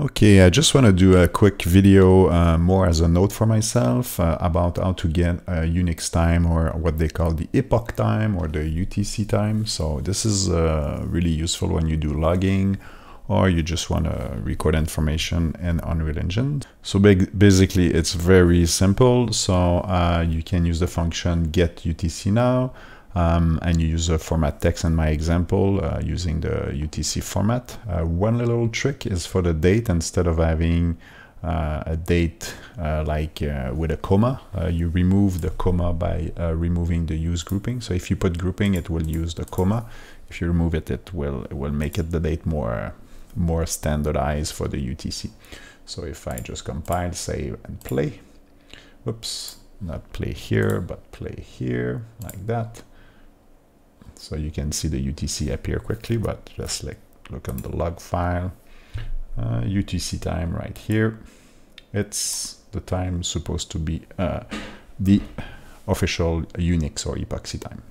Okay, I just want to do a quick video uh, more as a note for myself uh, about how to get a Unix time or what they call the epoch time or the UTC time. So this is uh, really useful when you do logging or you just want to record information in Unreal Engine. So basically it's very simple. So uh, you can use the function get UTC now um, and you use a format text in my example uh, using the UTC format. Uh, one little trick is for the date, instead of having uh, a date uh, like uh, with a comma, uh, you remove the comma by removing the use grouping. So if you put grouping, it will use the comma. If you remove it, it will it will make it the date more more standardized for the UTC. So if I just compile, save, and play, whoops, not play here, but play here, like that so you can see the UTC appear quickly, but just like look on the log file, uh, UTC time right here. It's the time supposed to be uh, the official Unix or epoch time.